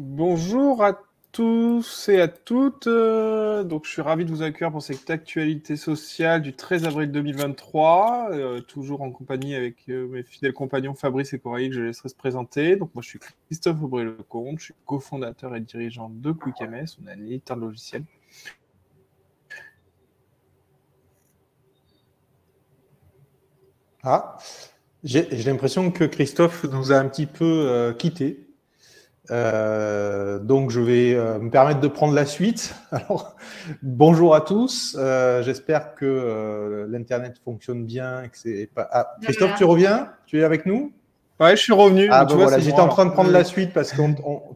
Bonjour à tous et à toutes. Euh, je suis ravi de vous accueillir pour cette actualité sociale du 13 avril 2023, euh, toujours en compagnie avec euh, mes fidèles compagnons Fabrice et Coralie que je laisserai se présenter. Donc, moi, je suis Christophe Aubry-Lecomte, je suis cofondateur et dirigeant de QuickMS, on est un logiciel. Ah, j'ai l'impression que Christophe nous a un petit peu quitté. Euh, donc, je vais euh, me permettre de prendre la suite. Alors, bonjour à tous. Euh, j'espère que l'internet fonctionne bien. que c'est pas... Ah, Christophe, tu reviens? Tu es avec nous? Ouais, je suis revenu. Ah, ben voilà, j'étais en train de prendre la suite parce que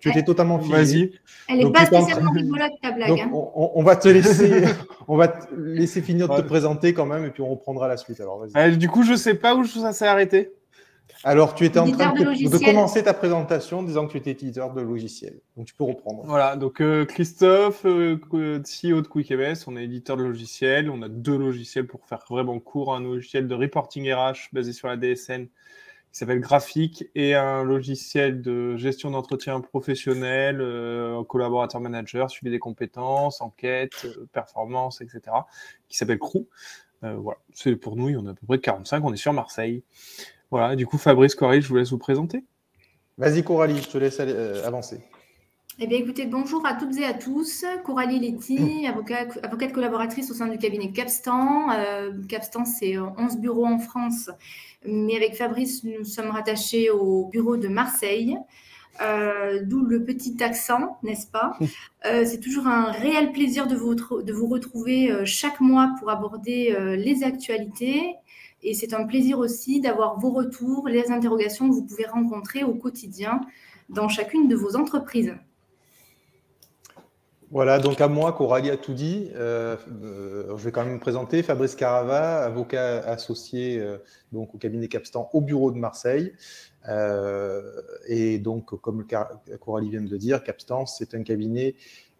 tu étais totalement filé. Vas-y. Elle n'est pas spécialement rigolote ta blague. Hein. on, va te laisser, on va te laisser finir de te présenter quand même et puis on reprendra la suite. Alors, du coup, je sais pas où ça s'est arrêté. Alors, tu étais en train de, commencer ta présentation en disant que tu étais éditeur de logiciel. Donc, tu peux reprendre. Voilà, donc euh, Christophe, euh, CEO de QuickMS, on est éditeur de logiciel. On a deux logiciels pour faire vraiment court. Un logiciel de reporting RH basé sur la DSN qui s'appelle Graphique et un logiciel de gestion d'entretien professionnel, euh, collaborateur manager, suivi des compétences, enquête, performance, etc. qui s'appelle Crew. voilà, c'est pour nous, il y en a à peu près 45. On est sur Marseille. Voilà, du coup, Fabrice, Coralie, je vous laisse vous présenter. Vas-y, Coralie, je te laisse euh, avancer. Eh bien, écoutez, bonjour à toutes et à tous. Coralie Letty, avocate collaboratrice au sein du cabinet Capstan. Euh, Capstan, c'est 11 bureaux en France, mais avec Fabrice, nous sommes rattachés au bureau de Marseille. Euh, d'où le petit accent, n'est-ce pas? C'est toujours un réel plaisir de vous, de vous retrouver chaque mois pour aborder les actualités et c'est un plaisir aussi d'avoir vos retours, les interrogations que vous pouvez rencontrer au quotidien dans chacune de vos entreprises. Voilà, donc à moi, Coralie a tout dit. Euh, euh, je vais quand même me présenter. Fabrice Carava, avocat associé euh, donc au cabinet Capstan au bureau de Marseille. et donc, comme Coralie vient de le dire, Capstan, c'est un cabinet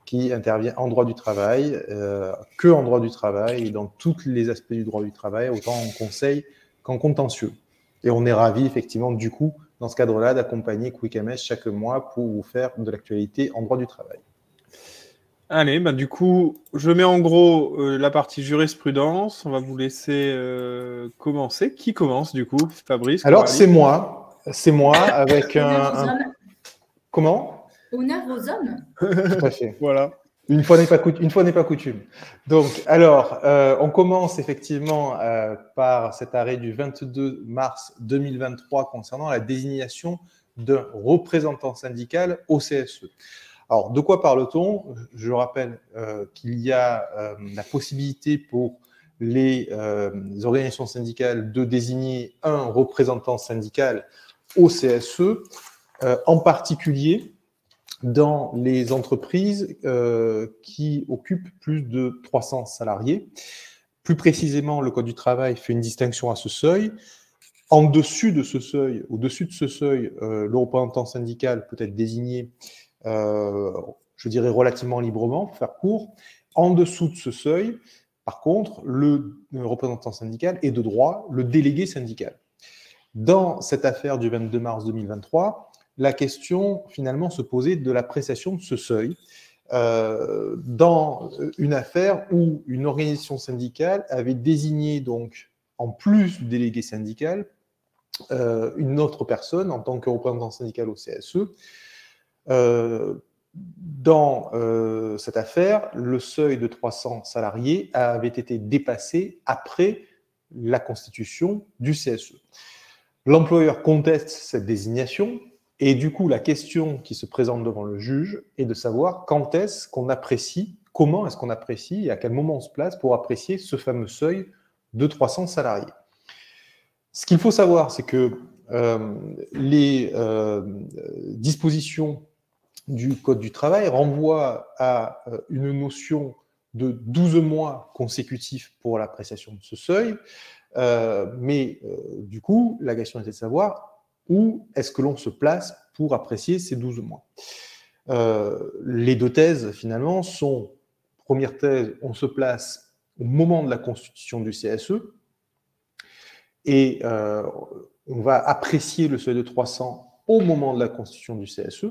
qui intervient en droit du travail, euh, que en droit du travail et dans tous les aspects du droit du travail, autant en conseil qu'en contentieux. Et on est ravi effectivement du coup, dans ce cadre-là, d'accompagner QuickMS chaque mois pour vous faire de l'actualité en droit du travail. Allez, bah du coup, je mets en gros euh, la partie jurisprudence. On va vous laisser euh, commencer. Qui commence du coup, Fabrice Alors c'est moi, c'est moi avec un, un... Comment? Honneur aux hommes. Tout à fait. voilà. Une fois n'est pas, pas, coutume. Donc, alors, euh, on commence effectivement euh, par cet arrêt du 22 mars 2023 concernant la désignation d'un représentant syndical au CSE. Alors, de quoi parle-t-on? Je rappelle euh, qu'il y a la possibilité pour les organisations syndicales de désigner un représentant syndical au CSE, en particulier dans les entreprises euh, qui occupent plus de 300 salariés. Plus précisément, le Code du travail fait une distinction à ce seuil. En dessus de ce seuil, au-dessus de ce seuil, euh, le représentant syndical peut être désigné, euh, je dirais, relativement librement, pour faire court. En dessous de ce seuil, par contre, le représentant syndical est de droit le délégué syndical. Dans cette affaire du 22 mars 2023, la question finalement se posait de l'appréciation de ce seuil euh, dans une affaire où une organisation syndicale avait désigné donc en plus du délégué syndical euh, une autre personne en tant que représentant syndical au CSE. Euh, dans cette affaire, le seuil de 300 salariés avait été dépassé après la constitution du CSE. L'employeur conteste cette désignation et du coup, la question qui se présente devant le juge est de savoir quand est-ce qu'on apprécie, comment est-ce qu'on apprécie et à quel moment on se place pour apprécier ce fameux seuil de 300 salariés. Ce qu'il faut savoir, c'est que euh, les euh, dispositions du Code du travail renvoient à euh, une notion de 12 mois consécutifs pour l'appréciation de ce seuil. mais du coup, la question était de savoir où est-ce que l'on se place pour apprécier ces 12 mois euh, Les deux thèses, finalement, sont, première thèse, on se place au moment de la constitution du CSE, et euh, on va apprécier le seuil de 300 au moment de la constitution du CSE.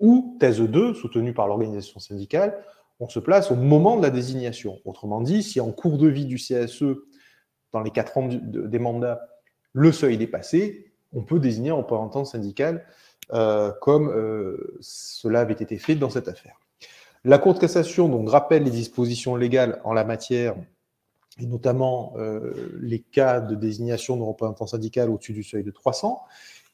ou thèse 2, soutenue par l'organisation syndicale, on se place au moment de la désignation. Autrement dit, si en cours de vie du CSE, dans les quatre ans des mandats, le seuil est dépassé, on peut désigner un représentant syndical euh, comme euh, cela avait été fait dans cette affaire. La Cour de cassation donc, rappelle les dispositions légales en la matière, et notamment euh, les cas de désignation de représentants syndical au-dessus du seuil de 300,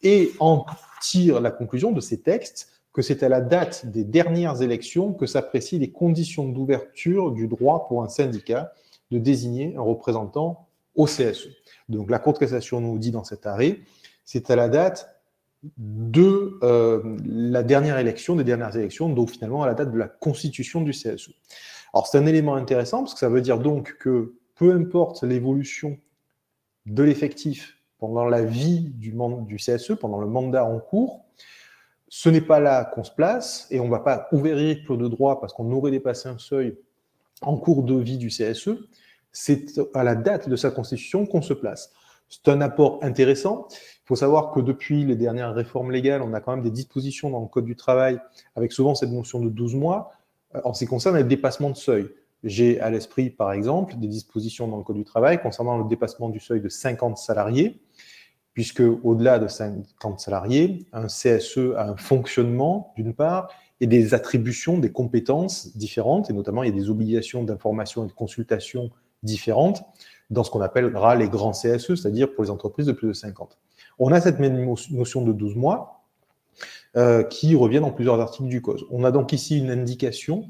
et en tire la conclusion de ces textes que c'est à la date des dernières élections que s'apprécient les conditions d'ouverture du droit pour un syndicat de désigner un représentant au CSE. Donc la Cour de cassation nous dit dans cet arrêt, c'est à la date de euh, la dernière élection, des dernières élections, donc finalement à la date de la constitution du CSE. Alors c'est un élément intéressant parce que ça veut dire donc que peu importe l'évolution de l'effectif pendant la vie du, du CSE, pendant le mandat en cours, ce n'est pas là qu'on se place et on ne va pas ouvrir le de droit parce qu'on aurait dépassé un seuil en cours de vie du CSE. C'est à la date de sa constitution qu'on se place. C'est un apport intéressant. Faut savoir que depuis les dernières réformes légales, on a quand même des dispositions dans le Code du travail avec souvent cette notion de 12 mois euh, en ce qui concerne le dépassement de seuil. J'ai à l'esprit, par exemple, des dispositions dans le Code du travail concernant le dépassement du seuil de 50 salariés, puisque au-delà de 50 salariés, un CSE a un fonctionnement, d'une part, et des attributions, des compétences différentes, et notamment il y a des obligations d'information et de consultation différentes dans ce qu'on appellera les grands CSE, c'est-à-dire pour les entreprises de plus de 50. On a cette même notion de 12 mois euh, qui revient dans plusieurs articles du COS. On a donc ici une indication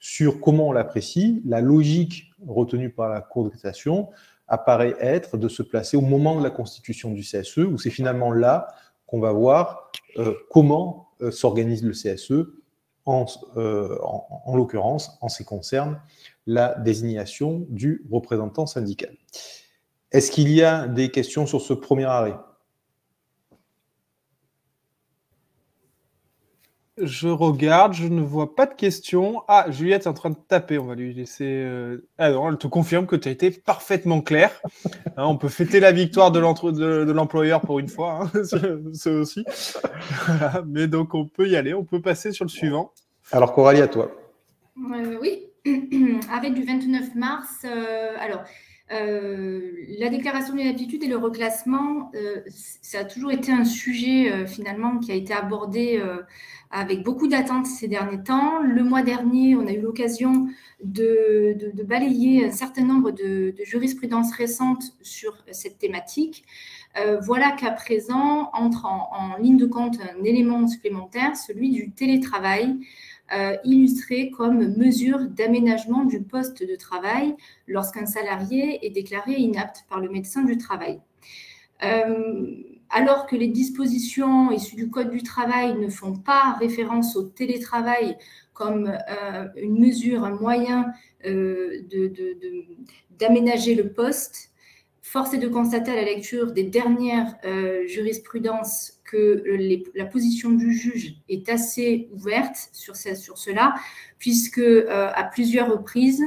sur comment on l'apprécie. La logique retenue par la Cour de cassation apparaît être de se placer au moment de la constitution du CSE, où c'est finalement là qu'on va voir euh, comment euh, s'organise le CSE, en l'occurrence en ce qui concerne la désignation du représentant syndical. Est-ce qu'il y a des questions sur ce premier arrêt? Je regarde, je ne vois pas de questions. Ah, Juliette est en train de taper, on va lui laisser. Euh, ah non, elle te confirme que tu as été parfaitement clair. Hein, on peut fêter la victoire de l'employeur pour une fois, hein, c'est aussi. Mais donc on peut y aller, on peut passer sur le suivant. Alors Coralie, à toi. Euh, oui, arrêt du 29 mars. Euh, alors, euh, la déclaration d'inaptitude et le reclassement, euh, ça a toujours été un sujet euh, finalement qui a été abordé avec beaucoup d'attentes ces derniers temps. Le mois dernier, on a eu l'occasion de, balayer un certain nombre de, jurisprudences récentes sur cette thématique. voilà qu'à présent entre en, ligne de compte un élément supplémentaire, celui du télétravail. Euh, illustré comme mesure d'aménagement du poste de travail lorsqu'un salarié est déclaré inapte par le médecin du travail. Euh, alors que les dispositions issues du Code du travail ne font pas référence au télétravail comme euh, une mesure, un moyen d'aménager le poste, force est de constater à la lecture des dernières jurisprudences que la position du juge est assez ouverte sur, sur cela, puisque euh, à plusieurs reprises,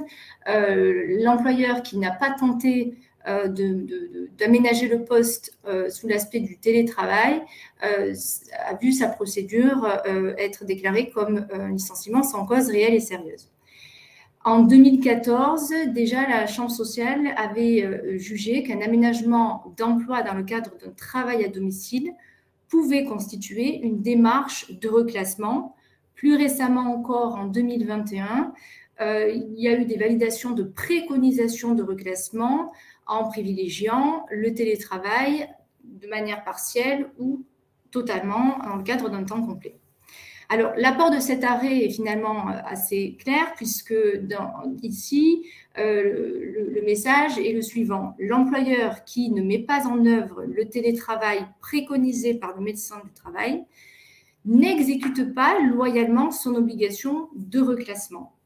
euh, l'employeur qui n'a pas tenté euh, d'aménager le poste sous l'aspect du télétravail a vu sa procédure être déclarée comme un licenciement sans cause réelle et sérieuse. En 2014, déjà, la Chambre sociale avait jugé qu'un aménagement d'emploi dans le cadre d'un travail à domicile pouvait constituer une démarche de reclassement. Plus récemment encore, en 2021, euh, il y a eu des validations de préconisation de reclassement en privilégiant le télétravail de manière partielle ou totalement dans le cadre d'un temps complet. Alors, l'apport de cet arrêt est finalement euh, assez clair puisque ici, euh, le, message est le suivant. L'employeur qui ne met pas en œuvre le télétravail préconisé par le médecin du travail n'exécute pas loyalement son obligation de reclassement.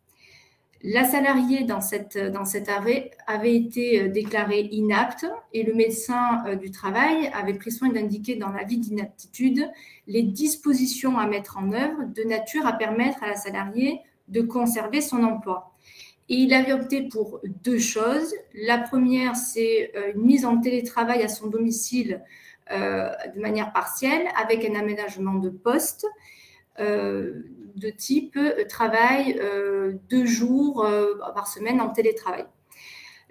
La salariée dans, cette, cet arrêt avait été euh, déclarée inapte et le médecin euh, du travail avait pris soin d'indiquer dans l'avis d'inaptitude les dispositions à mettre en œuvre de nature à permettre à la salariée de conserver son emploi. Et il avait opté pour deux choses. La première, c'est euh, une mise en télétravail à son domicile de manière partielle avec un aménagement de poste. De type travail deux jours par semaine en télétravail.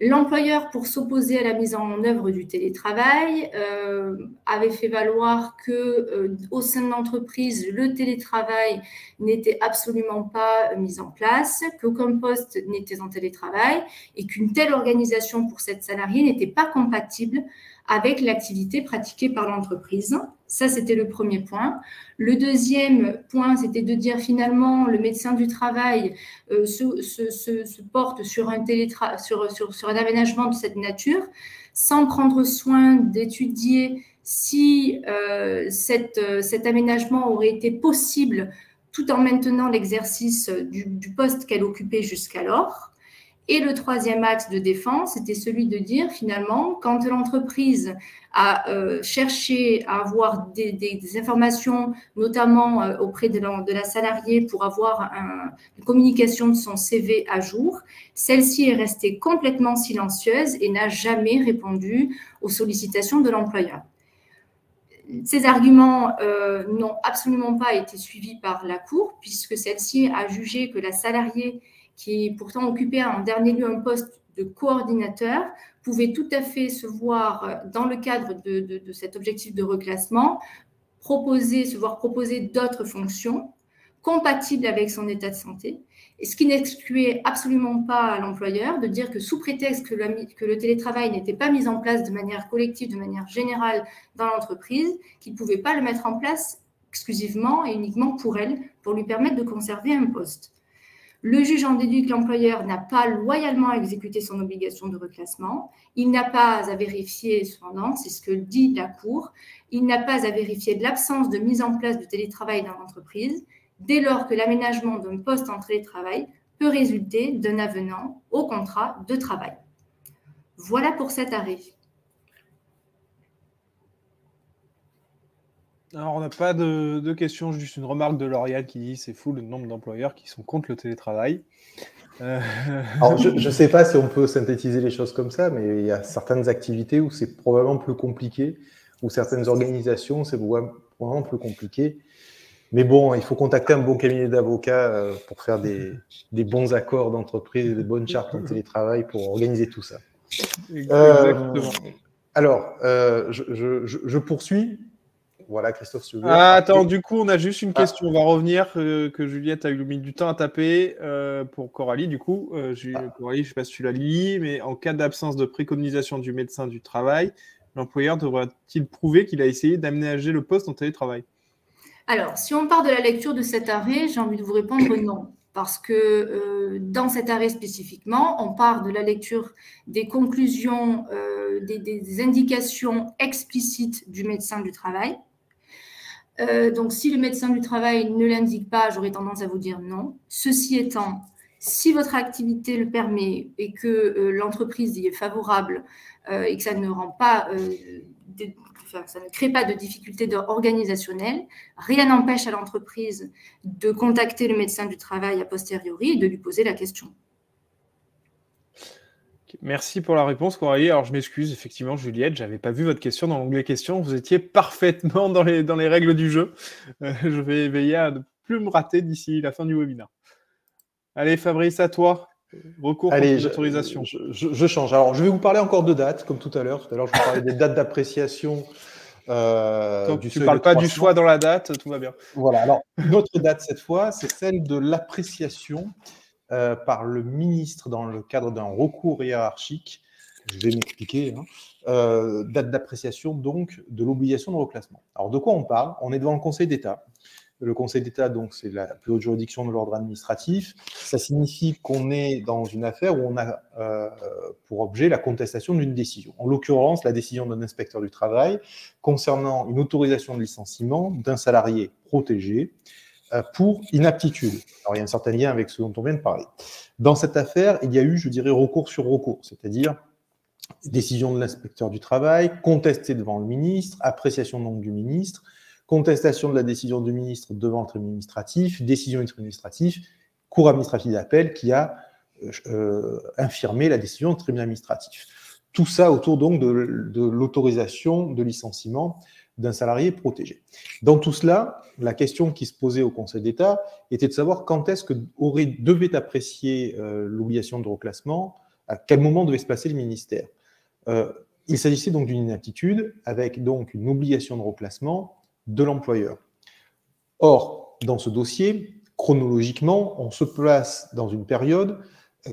L'employeur, pour s'opposer à la mise en œuvre du télétravail, euh, avait fait valoir que euh, au sein de l'entreprise, le télétravail n'était absolument pas mis en place, qu'aucun poste n'était en télétravail et qu'une telle organisation pour cette salariée n'était pas compatible avec l'activité pratiquée par l'entreprise. Ça, c'était le premier point. Le deuxième point, c'était de dire finalement, le médecin du travail euh, se, porte sur un, aménagement de cette nature, sans prendre soin d'étudier si euh, euh, cet aménagement aurait été possible tout en maintenant l'exercice du poste qu'elle occupait jusqu'alors. Et le troisième axe de défense, c'était celui de dire finalement, quand l'entreprise a euh, cherché à avoir des, informations, notamment euh, auprès de la, salariée pour avoir une communication de son CV à jour, celle-ci est restée complètement silencieuse et n'a jamais répondu aux sollicitations de l'employeur. Ces arguments euh, n'ont absolument pas été suivis par la Cour, puisque celle-ci a jugé que la salariée qui pourtant occupait en dernier lieu un poste de coordinateur, pouvait tout à fait se voir, euh, dans le cadre de, cet objectif de reclassement, proposer, se voir proposer d'autres fonctions compatibles avec son état de santé, et ce qui n'excluait absolument pas à l'employeur de dire que sous prétexte que le, que le télétravail n'était pas mis en place de manière collective, de manière générale dans l'entreprise, qu'il ne pouvait pas le mettre en place exclusivement et uniquement pour elle, pour lui permettre de conserver un poste. Le juge en déduit que l'employeur n'a pas loyalement exécuté son obligation de reclassement. Il n'a pas à vérifier, cependant, c'est ce que dit la Cour, il n'a pas à vérifier de l'absence de mise en place du télétravail dans l'entreprise, dès lors que l'aménagement d'un poste en télétravail peut résulter d'un avenant au contrat de travail. Voilà pour cet arrêt. Alors, on n'a pas de, questions, juste une remarque de L'Oréal qui dit c'est fou le nombre d'employeurs qui sont contre le télétravail. Euh, Alors, je ne sais pas si on peut synthétiser les choses comme ça, mais il y a certaines activités où c'est probablement plus compliqué, ou certaines organisations, c'est probablement plus compliqué. Mais bon, il faut contacter un bon cabinet d'avocats euh, pour faire des, bons accords d'entreprise des bonnes chartes en télétravail pour organiser tout ça. Exactement. Euh, alors, je, poursuis. Voilà, Christophe, ah, attends, du coup, on a juste une ah. question. On va revenir, euh, que Juliette a eu mis du temps à taper euh, pour Coralie. Du coup, euh, ah. Coralie, je ne sais pas si tu la lis, mais en cas d'absence de préconisation du médecin du travail, l'employeur devra-t-il prouver qu'il a essayé d'aménager le poste en télétravail? Alors, si on part de la lecture de cet arrêt, j'ai envie de vous répondre non. Parce que dans cet arrêt spécifiquement, on part de la lecture des conclusions, des indications explicites du médecin du travail euh, donc, si le médecin du travail ne l'indique pas, j'aurais tendance à vous dire non. Ceci étant, si votre activité le permet et que euh, l'entreprise y est favorable euh, et que ça ne rend pas, ça ne crée pas de difficultés organisationnelles, rien n'empêche à l'entreprise de contacter le médecin du travail a posteriori et de lui poser la question. Merci pour la réponse, Coralie. Alors, je m'excuse, effectivement, Juliette, je n'avais pas vu votre question dans l'onglet questions. Vous étiez parfaitement dans les, dans les règles du jeu. Euh, je vais veiller à ne plus me rater d'ici la fin du webinaire. Allez, Fabrice, à toi. Recours Allez, d'autorisation. Je, change. Alors, je vais vous parler encore de dates, comme tout à l'heure. Tout à l'heure, je vous parlais des dates d'appréciation. Euh, tu ne parles pas du choix dans la date, tout va bien. Voilà. Alors, une autre date cette fois, c'est celle de l'appréciation euh, par le ministre dans le cadre d'un recours hiérarchique. Je vais m'expliquer. Hein. Euh, date d'appréciation donc de l'obligation de reclassement. Alors de quoi on parle? On est devant le Conseil d'État. Le Conseil d'État, donc, c'est la plus haute juridiction de l'ordre administratif. Ça signifie qu'on est dans une affaire où on a euh, pour objet la contestation d'une décision. En l'occurrence, la décision d'un inspecteur du travail concernant une autorisation de licenciement d'un salarié protégé pour inaptitude. Alors, il y a un certain lien avec ce dont on vient de parler. Dans cette affaire, il y a eu, je dirais, recours sur recours, c'est-à-dire décision de l'inspecteur du travail, contestée devant le ministre, appréciation donc du ministre, contestation de la décision du ministre devant le tribunal administratif, décision du tribunal administratif, cour administrative d'appel qui a euh, euh, infirmé la décision du tribunal administratif. Tout ça autour donc de l'autorisation de licenciement d'un salarié protégé. Dans tout cela, la question qui se posait au Conseil d'État était de savoir quand est-ce que aurait, devait apprécier euh, l'obligation de reclassement, à quel moment devait se placer le ministère. Euh, il s'agissait donc d'une inaptitude avec donc une obligation de reclassement de l'employeur. Or, dans ce dossier, chronologiquement, on se place dans une période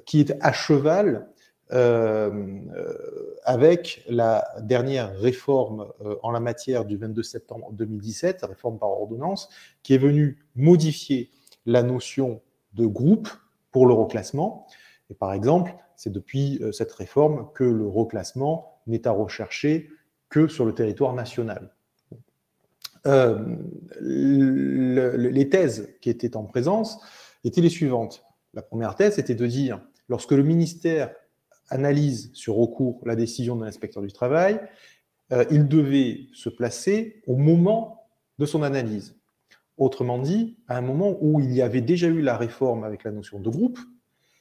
qui est à cheval avec la dernière réforme euh, en la matière du 22 septembre 2017, réforme par ordonnance, qui est venue modifier la notion de groupe pour le reclassement. Et par exemple, c'est depuis euh, cette réforme que le reclassement n'est à rechercher que sur le territoire national. les thèses qui étaient en présence étaient les suivantes. La première thèse était de dire, lorsque le ministère analyse sur recours la décision de l'inspecteur du travail, euh, il devait se placer au moment de son analyse. Autrement dit, à un moment où il y avait déjà eu la réforme avec la notion de groupe,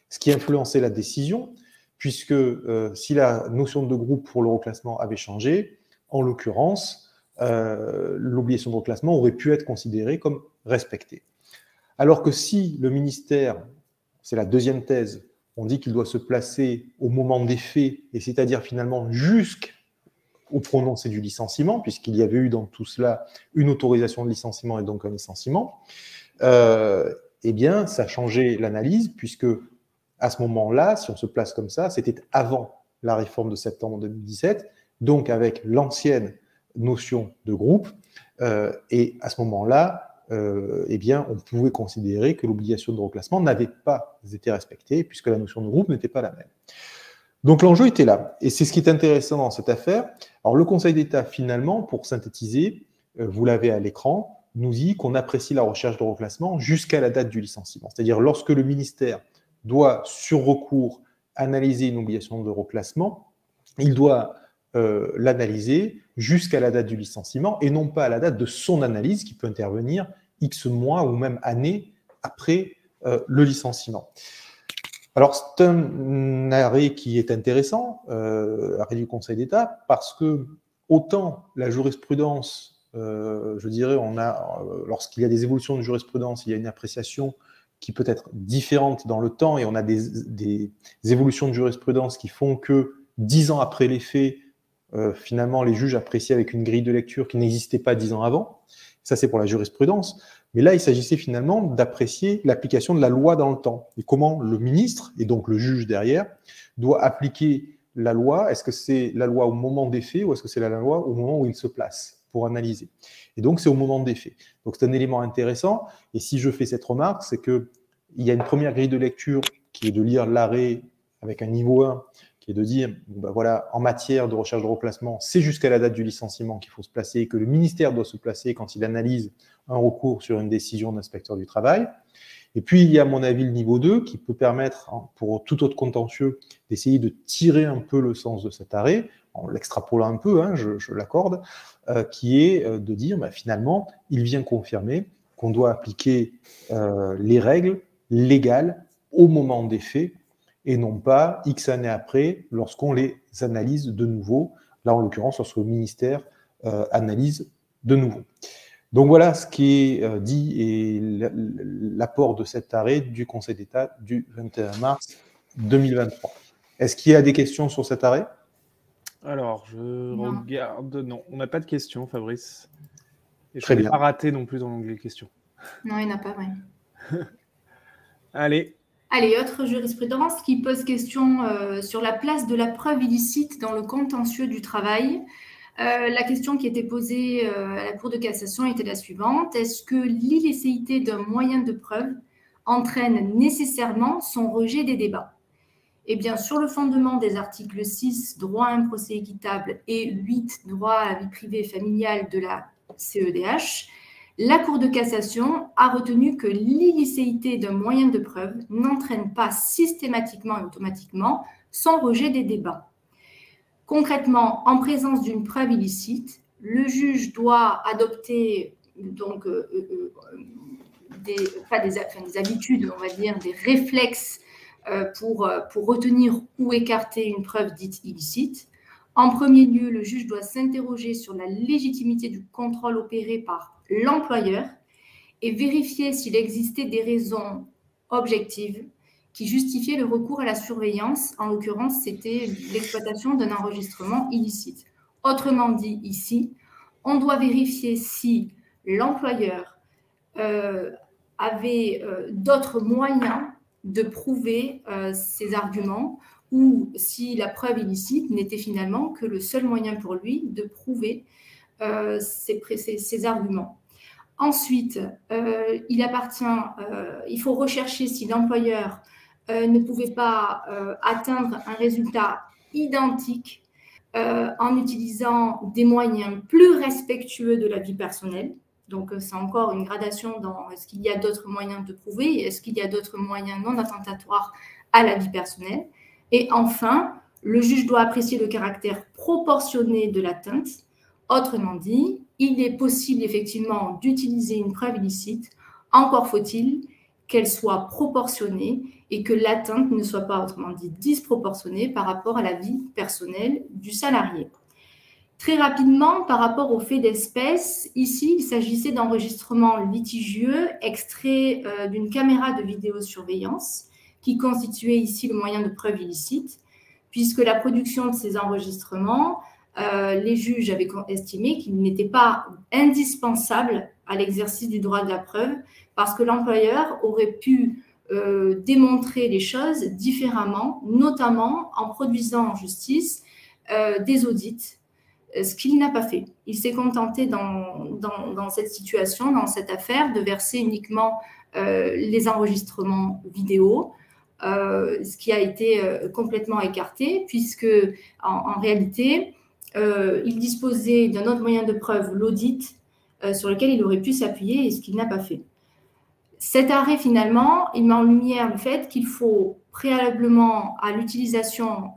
ce qui influençait la décision, puisque euh, si la notion de groupe pour le reclassement avait changé, en l'occurrence, euh, l'obligation de reclassement aurait pu être considérée comme respectée. Alors que si le ministère, c'est la deuxième thèse, on dit qu'il doit se placer au moment des faits, et c'est-à-dire finalement jusqu'au prononcé du licenciement, puisqu'il y avait eu dans tout cela une autorisation de licenciement et donc un licenciement, euh, eh bien, ça changé l'analyse, puisque à ce moment-là, si on se place comme ça, c'était avant la réforme de septembre 2017, donc avec l'ancienne notion de groupe, euh, et à ce moment-là, euh, eh bien, on pouvait considérer que l'obligation de reclassement n'avait pas été respectée, puisque la notion de groupe n'était pas la même. Donc l'enjeu était là. Et c'est ce qui est intéressant dans cette affaire. Alors le Conseil d'État, finalement, pour synthétiser, euh, vous l'avez à l'écran, nous dit qu'on apprécie la recherche de reclassement jusqu'à la date du licenciement. C'est-à-dire lorsque le ministère doit, sur recours, analyser une obligation de reclassement, il doit euh, l'analyser jusqu'à la date du licenciement et non pas à la date de son analyse qui peut intervenir X mois ou même années après euh, le licenciement. Alors, c'est un arrêt qui est intéressant, euh, arrêt du Conseil d'État, parce que autant la jurisprudence, je dirais, on a, lorsqu'il y a des évolutions de jurisprudence, il y a une appréciation qui peut être différente dans le temps, et on a des, des évolutions de jurisprudence qui font que dix ans après les faits, euh, finalement les juges appréciaient avec une grille de lecture qui n'existait pas dix ans avant. Ça, c'est pour la jurisprudence. Mais là, il s'agissait finalement d'apprécier l'application de la loi dans le temps et comment le ministre, et donc le juge derrière, doit appliquer la loi? Est-ce que c'est la loi au moment des faits ou est-ce que c'est la loi au moment où il se place pour analyser? Et donc, c'est au moment des faits. Donc, c'est un élément intéressant. Et si je fais cette remarque, c'est qu'il y a une première grille de lecture qui est de lire l'arrêt avec un niveau 1 qui est de dire, ben voilà, en matière de recherche de replacement, c'est jusqu'à la date du licenciement qu'il faut se placer que le ministère doit se placer quand il analyse un recours sur une décision d'inspecteur du travail. Et puis, il y a, à mon avis, le niveau 2 qui peut permettre, hein, pour tout autre contentieux, d'essayer de tirer un peu le sens de cet arrêt, en l'extrapolant un peu, hein, je, l'accorde, euh, qui est euh, de dire, ben, finalement, il vient confirmer qu'on doit appliquer euh, les règles légales au moment des faits et non pas X années après lorsqu'on les analyse de nouveau, là en l'occurrence lorsque le ministère euh, analyse de nouveau. Donc voilà ce qui est euh, dit et l'apport de cet arrêt du Conseil d'État du 21 mars 2023. Est-ce qu'il y a des questions sur cet arrêt? Alors, je regarde. Non, on n'a pas de questions, Fabrice. Et je ne pas raté non plus dans l'onglet questions. Non, il n'y en a pas, oui. Allez, Allez, autre jurisprudence qui pose question euh, sur la place de la preuve illicite dans le contentieux du travail. Euh, la question qui était posée euh, à la Cour de cassation était la suivante. Est-ce que l'illicéité d'un moyen de preuve entraîne nécessairement son rejet des débats? Eh bien, sur le fondement des articles 6, droit à un procès équitable, et 8, droit à la vie privée et familiale de la CEDH, la Cour de cassation a retenu que l'illicéité d'un moyen de preuve n'entraîne pas systématiquement et automatiquement son rejet des débats. Concrètement, en présence d'une preuve illicite, le juge doit adopter donc euh, euh, euh, des, habitudes, on va dire, des réflexes pour, pour retenir ou écarter une preuve dite illicite. En premier lieu, le juge doit s'interroger sur la légitimité du contrôle opéré par l'employeur et vérifier s'il existait des raisons objectives qui justifiaient le recours à la surveillance. En l'occurrence, c'était l'exploitation d'un enregistrement illicite. Autrement dit, ici, on doit vérifier si l'employeur euh, avait euh, d'autres moyens de prouver euh, ses arguments ou si la preuve illicite n'était finalement que le seul moyen pour lui de prouver ses, arguments. Ensuite, il appartient, il faut rechercher si l'employeur ne pouvait pas atteindre un résultat identique en utilisant des moyens plus respectueux de la vie personnelle, donc, euh, c'est encore une gradation dans est-ce qu'il y a d'autres moyens de prouver est-ce qu'il y a d'autres moyens non attentatoires à la vie personnelle? Et enfin, le juge doit apprécier le caractère proportionné de l'atteinte. Autrement dit, il est possible effectivement d'utiliser une preuve illicite, encore faut-il qu'elle soit proportionnée et que l'atteinte ne soit pas, autrement dit, disproportionnée par rapport à la vie personnelle du salarié. Très rapidement, par rapport au fait d'espèce, ici, il s'agissait d'enregistrements litigieux extraits euh, d'une caméra de vidéosurveillance qui constituait ici le moyen de preuve illicite, puisque la production de ces enregistrements, euh, les juges avaient estimé qu'il n'était pas indispensable à l'exercice du droit de la preuve, parce que l'employeur aurait pu euh, démontrer les choses différemment, notamment en produisant en justice des audits euh, ce qu'il n'a pas fait. Il s'est contenté dans, dans, cette situation, dans cette affaire, de verser uniquement euh, les enregistrements vidéo, euh, ce qui a été complètement écarté, puisque en, réalité, il disposait d'un autre moyen de preuve, l'audit, sur lequel il aurait pu s'appuyer et ce qu'il n'a pas fait. Cet arrêt, finalement, il met en lumière le fait qu'il faut préalablement à l'utilisation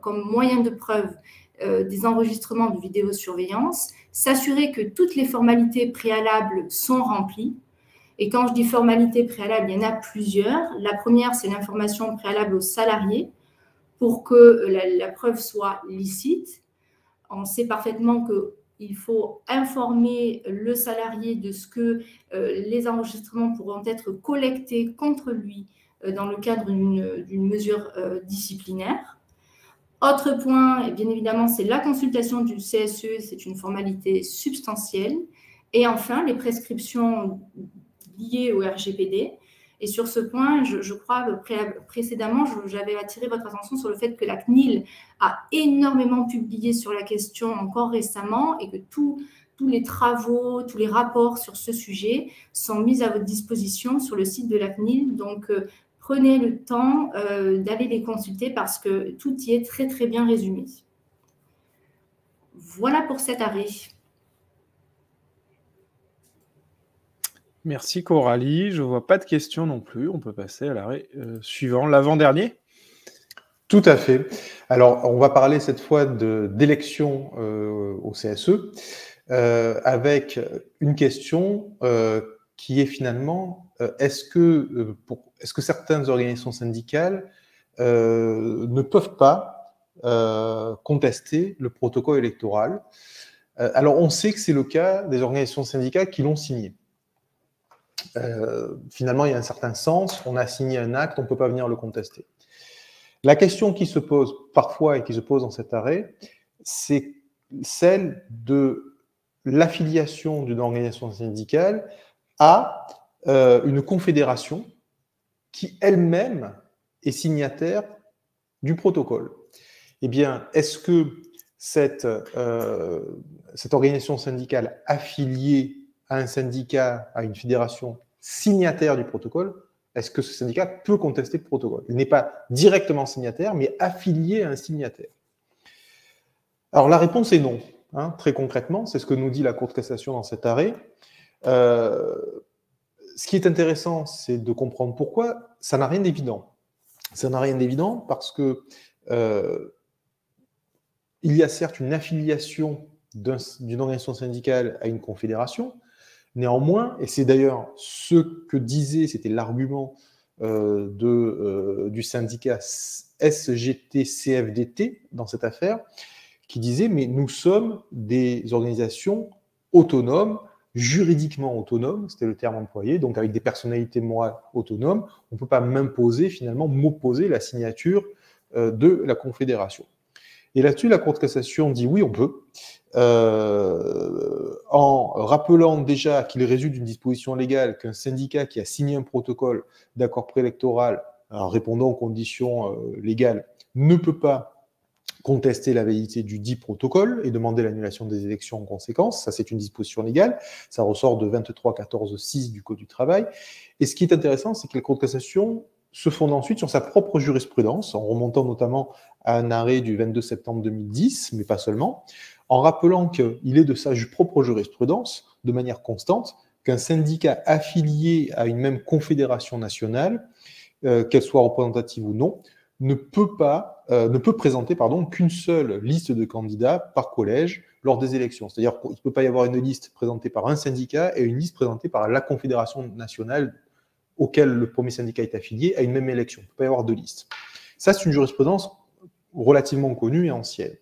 comme moyen de preuve euh, des enregistrements de vidéosurveillance, s'assurer que toutes les formalités préalables sont remplies. Et quand je dis formalités préalables, il y en a plusieurs. La première, c'est l'information préalable aux salariés pour que la, preuve soit licite. On sait parfaitement qu'il faut informer le salarié de ce que euh, les enregistrements pourront être collectés contre lui euh, dans le cadre d'une mesure disciplinaire. Autre point, bien évidemment, c'est la consultation du CSE, c'est une formalité substantielle. Et enfin, les prescriptions liées au RGPD. Et sur ce point, je, crois que précédemment, j'avais attiré votre attention sur le fait que la CNIL a énormément publié sur la question encore récemment et que tous les travaux, tous les rapports sur ce sujet sont mis à votre disposition sur le site de la CNIL. Donc, euh, prenez le temps euh, d'aller les consulter parce que tout y est très très bien résumé. Voilà pour cet arrêt. Merci Coralie. Je ne vois pas de questions non plus. On peut passer à l'arrêt euh, suivant, l'avant-dernier? Tout à fait. Alors, on va parler cette fois d'élection euh, au CSE avec une question qui est finalement est-ce que pour est-ce que certaines organisations syndicales euh, ne peuvent pas euh, contester le protocole électoral? Euh, Alors, on sait que c'est le cas des organisations syndicales qui l'ont signé. Finalement, il y a un certain sens. On a signé un acte, on ne peut pas venir le contester. La question qui se pose parfois et qui se pose dans cet arrêt, c'est celle de l'affiliation d'une organisation syndicale à une confédération qui elle-même est signataire du protocole. Eh bien, est-ce que cette, euh, cette organisation syndicale affiliée à un syndicat, à une fédération signataire du protocole, est-ce que ce syndicat peut contester le protocole? Il n'est pas directement signataire, mais affilié à un signataire. Alors la réponse est non. Hein, très concrètement, c'est ce que nous dit la Cour de cassation dans cet arrêt. Euh, ce qui est intéressant, c'est de comprendre pourquoi ça n'a rien d'évident. Ça n'a rien d'évident parce que euh, il y a certes une affiliation d'une organisation syndicale à une confédération. Néanmoins, et c'est d'ailleurs ce que disait, c'était l'argument euh, euh, du syndicat SGT-CFDT dans cette affaire, qui disait, mais nous sommes des organisations autonomes, juridiquement autonomes, c'était le terme employé, donc avec des personnalités morales autonomes, on ne peut pas m'imposer, finalement, m'opposer la signature euh, de la Confédération. Et là-dessus, la Cour de cassation dit oui, on peut, euh, en rappelant déjà qu'il résulte d'une disposition légale qu'un syndicat qui a signé un protocole d'accord préélectoral en répondant aux conditions euh, légales ne peut pas contester la validité du dit protocole et demander l'annulation des élections en conséquence. Ça, c'est une disposition légale. Ça ressort de 23.14.6 du Code du travail. Et ce qui est intéressant, c'est que la Cour de cassation se fonde ensuite sur sa propre jurisprudence, en remontant notamment à un arrêt du 22 septembre 2010, mais pas seulement, en rappelant qu'il est de sa propre jurisprudence, de manière constante, qu'un syndicat affilié à une même confédération nationale, euh, qu'elle soit représentative ou non, ne peut pas, euh, ne peut présenter qu'une seule liste de candidats par collège lors des élections. C'est-à-dire qu'il ne peut pas y avoir une liste présentée par un syndicat et une liste présentée par la confédération nationale auquel le premier syndicat est affilié à une même élection. Il ne peut pas y avoir deux listes. Ça, c'est une jurisprudence relativement connue et ancienne.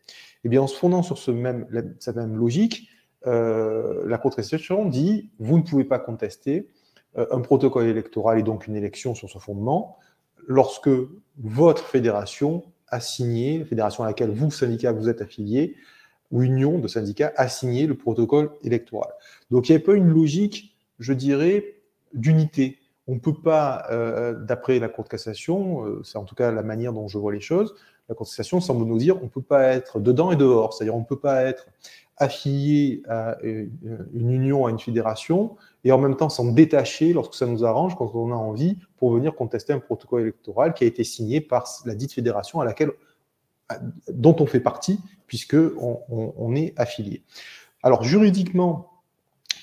Eh bien, en se fondant sur ce même, cette même logique, euh, la Cour de dit vous ne pouvez pas contester euh, un protocole électoral et donc une élection sur ce fondement lorsque votre fédération a signé, fédération à laquelle vous, syndicat, vous êtes affilié, ou union de syndicats, a signé le protocole électoral. Donc il n'y a pas une logique, je dirais, d'unité. On ne peut pas, euh, d'après la Cour de cassation, euh, c'est en tout cas la manière dont je vois les choses, la Cour de cassation semble nous dire on ne peut pas être dedans et dehors, c'est-à-dire on ne peut pas être affilié à une union, à une fédération, et en même temps s'en détacher lorsque ça nous arrange, quand on a envie, pour venir contester un protocole électoral qui a été signé par la dite fédération à laquelle, dont on fait partie, puisque on, est affilié. Alors juridiquement,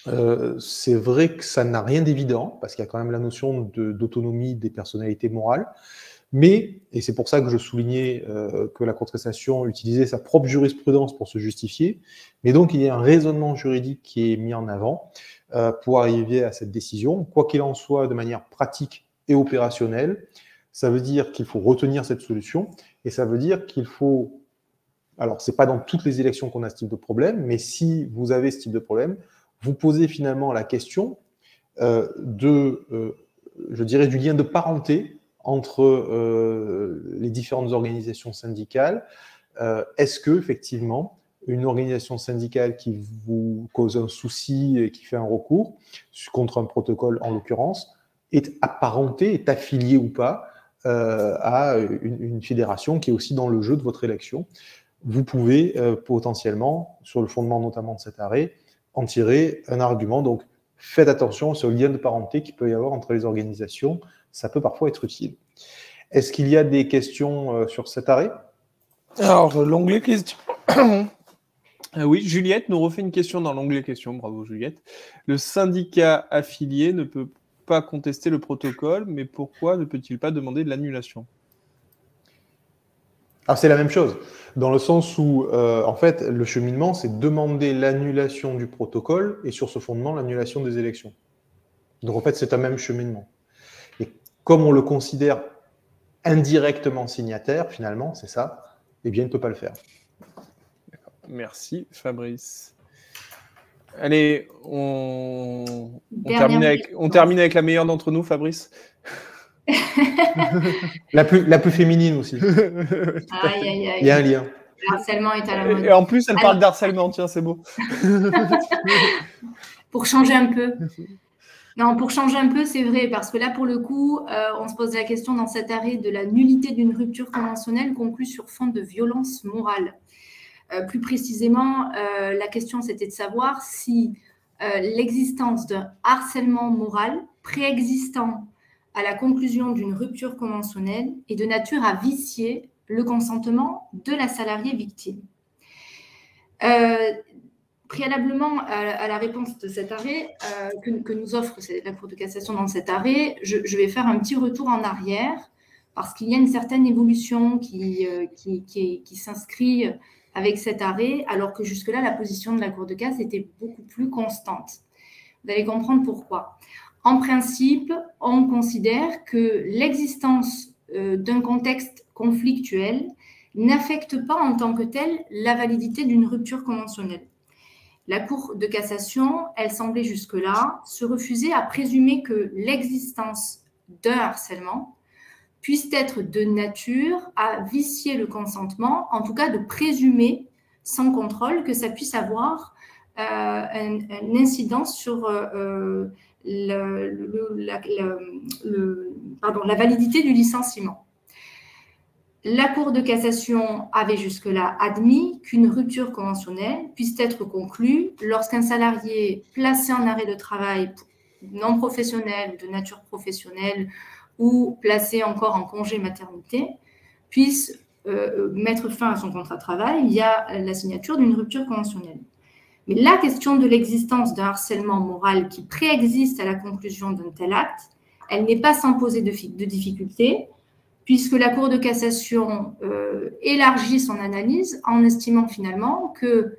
euh, c'est vrai que ça n'a rien d'évident, parce qu'il y a quand même la notion d'autonomie des personnalités morales. Mais, et c'est pour ça que je soulignais euh, que la contestation utilisait sa propre jurisprudence pour se justifier, mais donc il y a un raisonnement juridique qui est mis en avant euh, pour arriver à cette décision. Quoi qu'il en soit, de manière pratique et opérationnelle, ça veut dire qu'il faut retenir cette solution, et ça veut dire qu'il faut... Alors, ce n'est pas dans toutes les élections qu'on a ce type de problème, mais si vous avez ce type de problème, vous posez finalement la question euh, de, je dirais, du lien de parenté entre euh, les différentes organisations syndicales. Euh, est-ce que effectivement une organisation syndicale qui vous cause un souci et qui fait un recours contre un protocole en l'occurrence est apparentée, est affiliée ou pas euh, à une, fédération qui est aussi dans le jeu de votre élection? Vous pouvez potentiellement, sur le fondement notamment de cet arrêt, en tirer un argument. Donc faites attention au lien de parenté qu'il peut y avoir entre les organisations ça peut parfois être utile. Est-ce qu'il y a des questions euh, sur cet arrêt? Alors, l'onglet questions. Euh, oui, Juliette nous refait une question dans l'onglet questions. Bravo, Juliette. Le syndicat affilié ne peut pas contester le protocole, mais pourquoi ne peut-il pas demander de l'annulation? Alors c'est la même chose, dans le sens où, euh, en fait, le cheminement, c'est demander l'annulation du protocole et sur ce fondement, l'annulation des élections. Donc en fait, c'est un même cheminement comme on le considère indirectement signataire, finalement, c'est ça, eh bien, il ne peut pas le faire. Merci, Fabrice. Allez, on, termine, avec, la meilleure d'entre nous, Fabrice. la, plus, la plus féminine aussi. Il y a un lien. Le harcèlement est à la mode. Et en plus, elle parle d'harcèlement, tiens, c'est beau. Pour changer un peu. Non, pour changer un peu, c'est vrai, parce que là, pour le coup, euh, on se pose la question dans cet arrêt de la nullité d'une rupture conventionnelle conclue sur fond de violence morale. Euh, plus précisément, euh, la question, c'était de savoir si l'existence d'un harcèlement moral préexistant à la conclusion d'une rupture conventionnelle est de nature à vicier le consentement de la salariée victime préalablement à, la réponse de cet arrêt euh, que, nous offre la Cour de cassation dans cet arrêt, je, vais faire un petit retour en arrière parce qu'il y a une certaine évolution qui, euh, qui, s'inscrit avec cet arrêt, alors que jusque-là, la position de la Cour de casse était beaucoup plus constante. Vous allez comprendre pourquoi. En principe, on considère que l'existence euh, d'un contexte conflictuel n'affecte pas en tant que tel la validité d'une rupture conventionnelle. La Cour de cassation, elle semblait jusque-là se refuser à présumer que l'existence d'un harcèlement puisse être de nature à vicier le consentement, en tout cas de présumer sans contrôle que ça puisse avoir euh, une incidence sur euh, la, validité du licenciement. La Cour de cassation avait jusque-là admis qu'une rupture conventionnelle puisse être conclue lorsqu'un salarié placé en arrêt de travail non professionnel, de nature professionnelle ou placé encore en congé maternité puisse euh, mettre fin à son contrat de travail via la signature d'une rupture conventionnelle. Mais la question de l'existence d'un harcèlement moral qui préexiste à la conclusion d'un tel acte, elle n'est pas sans poser de, difficultés puisque la Cour de cassation euh, élargit son analyse en estimant finalement que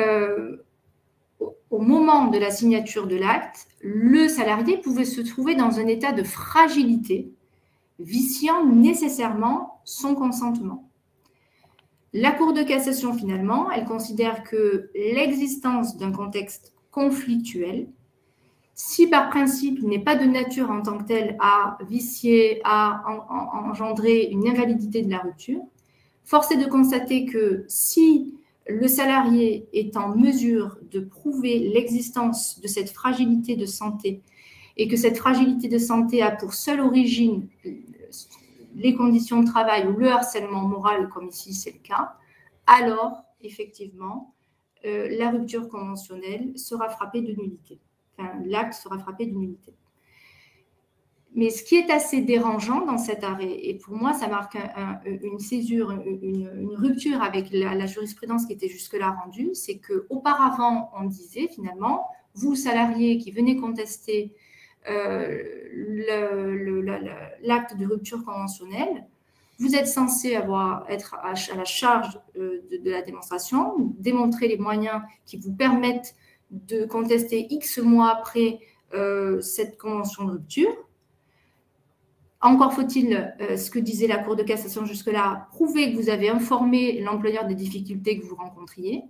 euh, au moment de la signature de l'acte, le salarié pouvait se trouver dans un état de fragilité, viciant nécessairement son consentement. La Cour de cassation, finalement, elle considère que l'existence d'un contexte conflictuel si par principe n'est pas de nature en tant que tel à vicier, à engendrer une invalidité de la rupture, force est de constater que si le salarié est en mesure de prouver l'existence de cette fragilité de santé et que cette fragilité de santé a pour seule origine les conditions de travail ou le harcèlement moral, comme ici c'est le cas, alors effectivement, euh, la rupture conventionnelle sera frappée de nullité l'acte sera frappé d'humilité. Mais ce qui est assez dérangeant dans cet arrêt, et pour moi ça marque une césure, une, rupture avec la, jurisprudence qui était jusque-là rendue, c'est qu'auparavant on disait finalement, vous salariés qui venez contester l'acte de rupture conventionnelle, vous êtes censé avoir, être à, la charge euh, de, la démonstration, démontrer les moyens qui vous permettent de contester X mois après euh, cette convention de rupture. Encore faut-il, euh, ce que disait la Cour de cassation jusque-là, prouver que vous avez informé l'employeur des difficultés que vous rencontriez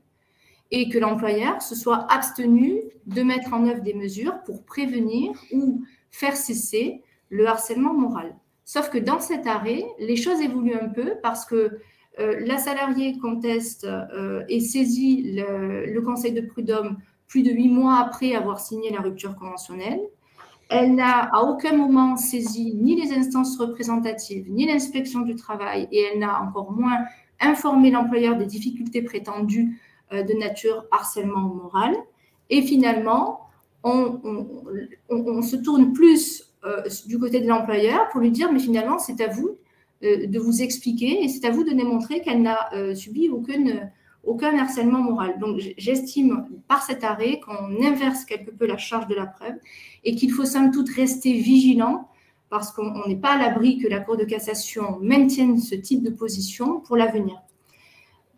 et que l'employeur se soit abstenu de mettre en œuvre des mesures pour prévenir ou faire cesser le harcèlement moral. Sauf que dans cet arrêt, les choses évoluent un peu parce que euh, la salariée conteste et saisit le, le conseil de prud'homme plus de huit mois après avoir signé la rupture conventionnelle. Elle n'a à aucun moment saisi ni les instances représentatives, ni l'inspection du travail, et elle n'a encore moins informé l'employeur des difficultés prétendues euh, de nature harcèlement moral. Et finalement, on, se tourne plus euh, du côté de l'employeur pour lui dire, mais finalement, c'est à vous euh, de vous expliquer et c'est à vous de démontrer qu'elle n'a subi aucun harcèlement moral. Donc j'estime par cet arrêt qu'on inverse quelque peu la charge de la preuve et qu'il faut somme toute rester vigilant parce qu'on n'est pas à l'abri que la Cour de cassation maintienne ce type de position pour l'avenir.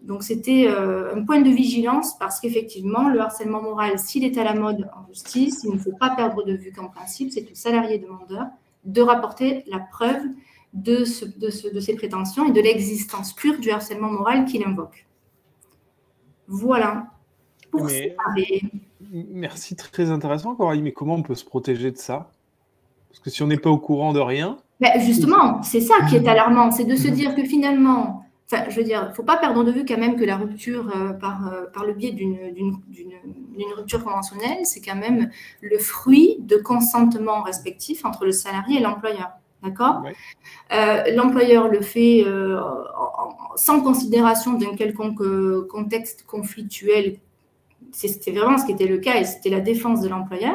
Donc c'était euh, un point de vigilance parce qu'effectivement, le harcèlement moral, s'il est à la mode en justice, il ne faut pas perdre de vue qu'en principe, c'est au salarié demandeur de rapporter la preuve de, de, de ses prétentions et de l'existence pure du harcèlement moral qu'il invoque. Voilà. Pour Merci, très intéressant, Coralie. Mais comment on peut se protéger de ça? Parce que si on n'est pas au courant de rien. Ben, justement, c'est ça qui est alarmant, c'est de se dire que finalement, enfin, je veux dire, il ne faut pas perdre de vue quand même que la rupture euh, par, euh, par le biais d'une rupture conventionnelle, c'est quand même le fruit de consentement respectif entre le salarié et l'employeur. D'accord? Euh, L'employeur le fait sans considération d'un quelconque contexte conflictuel. C'était vraiment ce qui était le cas et c'était la défense de l'employeur.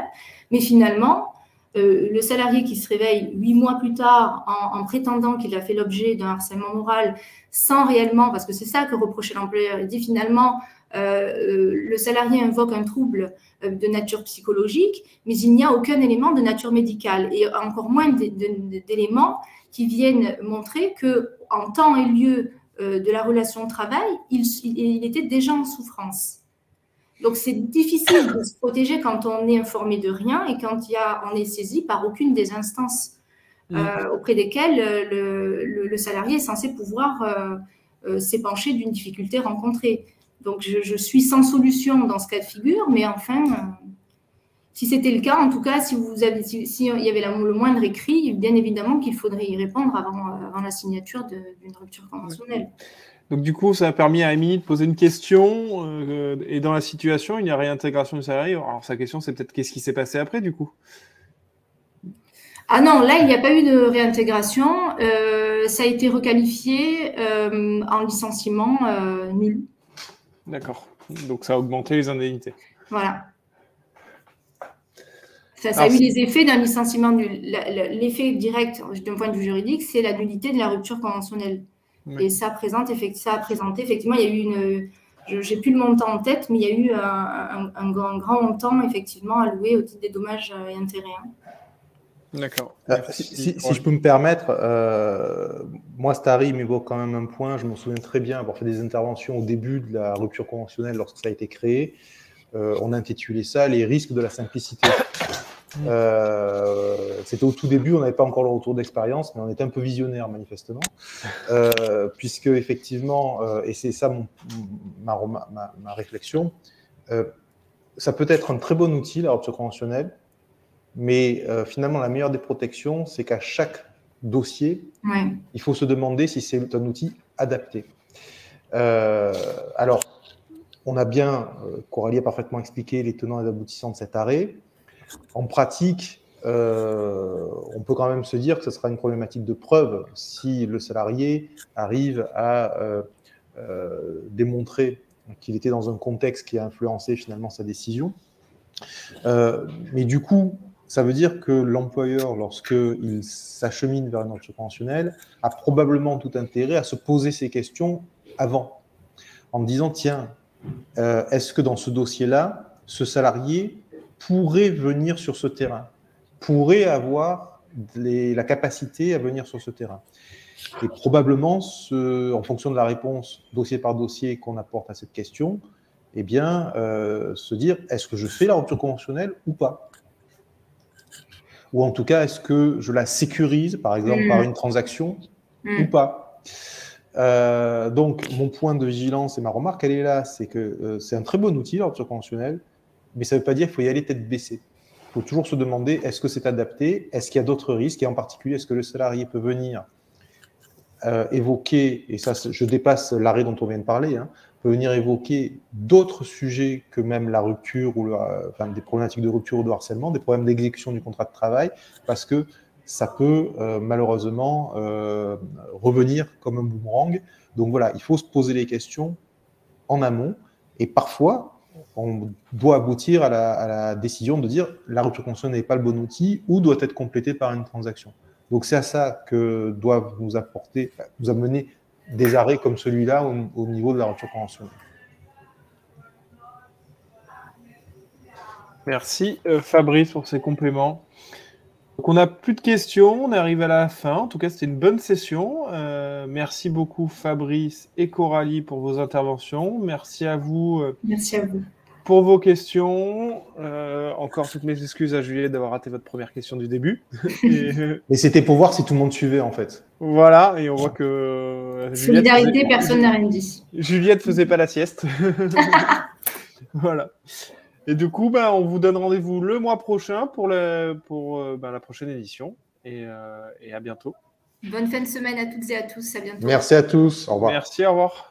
Mais finalement, le salarié qui se réveille huit mois plus tard en, prétendant qu'il a fait l'objet d'un harcèlement moral sans réellement, parce que c'est ça que reprochait l'employeur, il dit finalement, le salarié invoque un trouble de nature psychologique, mais il n'y a aucun élément de nature médicale et encore moins d'éléments qui viennent montrer que en temps et lieu euh, de la relation de travail, il, était déjà en souffrance. Donc c'est difficile de se protéger quand on est informé de rien et quand il y a, on est saisi par aucune des instances euh, auprès desquelles le, salarié est censé pouvoir s'est penché d'une difficulté rencontrée. Donc je, suis sans solution dans ce cas de figure, mais enfin, si c'était le cas, en tout cas, si vous avez, s'il y avait le moindre écrit, bien évidemment qu'il faudrait y répondre avant, la signature d'une rupture conventionnelle. Donc du coup, ça a permis à Amy de poser une question, euh, et dans la situation, il y a réintégration du salarié. Alors sa question, c'est peut-être qu'est-ce qui s'est passé après, du coup? Ah non, là, il n'y a pas eu de réintégration. Euh, ça a été requalifié euh, en licenciement nul. D'accord. Donc ça a augmenté les indemnités. Voilà. Ça, a eu les effets d'un licenciement nul. L'effet direct d'un point de vue juridique, c'est la nullité de la rupture conventionnelle. Et ça, présente, ça a présenté, effectivement, il y a eu une. Je n'ai plus le montant en tête, mais il y a eu un, grand, montant, effectivement, alloué au titre des dommages et intérêts. Hein. D'accord. Euh, si, je peux me permettre, euh, moi, Starry m'évoque quand même un point. Je me souviens très bien avoir fait des interventions au début de la rupture conventionnelle lorsque ça a été créé. Euh, on a intitulé ça Les risques de la simplicité. Euh, c'était au tout début, on n'avait pas encore le retour d'expérience, mais on était un peu visionnaire manifestement, euh, puisque effectivement, euh, et c'est ça mon, ma, ma, ma, réflexion, ça peut être un très bon outil, la rupture conventionnelle, mais finalement, la meilleure des protections, c'est qu'à chaque dossier, il faut se demander si c'est un outil adapté. alors, on a bien, Coralie a parfaitement expliqué les tenants et aboutissants de cet arrêt. En pratique, euh, on peut quand même se dire que ce sera une problématique de preuve si le salarié arrive à euh, euh, démontrer qu'il était dans un contexte qui a influencé finalement sa décision. mais du coup, ça veut dire que l'employeur, lorsqu'il s'achemine vers une rupture conventionnelle, a probablement tout intérêt à se poser ces questions avant, en disant, tiens, est-ce que dans ce dossier-là, ce salarié pourrait venir sur ce terrain, pourrait avoir la capacité à venir sur ce terrain. Et probablement, en fonction de la réponse dossier par dossier qu'on apporte à cette question, eh bien, euh, se dire est-ce que je fais la rupture conventionnelle ou pas? Ou en tout cas, est-ce que je la sécurise, par exemple, par mm. une transaction mm. ou pas? Euh, donc, mon point de vigilance et ma remarque, elle est là, c'est que euh, c'est un très bon outil, la rupture conventionnelle, mais ça ne veut pas dire qu'il faut y aller tête baissée. Il faut toujours se demander est-ce que c'est adapté? Est-ce qu'il y a d'autres risques? Et en particulier, est-ce que le salarié peut venir euh, évoquer, et ça je dépasse l'arrêt dont on vient de parler, hein, peut venir évoquer d'autres sujets que même la rupture ou des problématiques de rupture ou de harcèlement, des problèmes d'exécution du contrat de travail, parce que ça peut euh, malheureusement euh, revenir comme un boomerang. Donc voilà, il faut se poser les questions en amont. Et parfois, on doit aboutir à la, décision de dire la rupture conventionnelle n'est pas le bon outil ou doit être complétée par une transaction. Donc c'est à ça que doivent nous apporter, nous amener des arrêts comme celui-là au, niveau de la rupture conventionnelle. Merci euh, Fabrice pour ces compléments. Donc on n'a plus de questions, on arrive à la fin. En tout cas, c'était une bonne session. Euh, merci beaucoup Fabrice et Coralie pour vos interventions. Merci à vous. Euh, merci à vous. Pour vos questions, euh, encore toutes mes excuses à Juliette d'avoir raté votre première question du début. et, c'était pour voir si tout le monde suivait en fait. Voilà, et on voit que. Solidarité, personne n'a rien dit. Juliette faisait pas la sieste. voilà. Et du coup, bah, on vous donne rendez-vous le mois prochain pour, pour euh, bah, la prochaine édition. Euh, et, à bientôt. Bonne fin de semaine à toutes et à tous. À bientôt. Merci à tous. Au revoir. Merci, au revoir.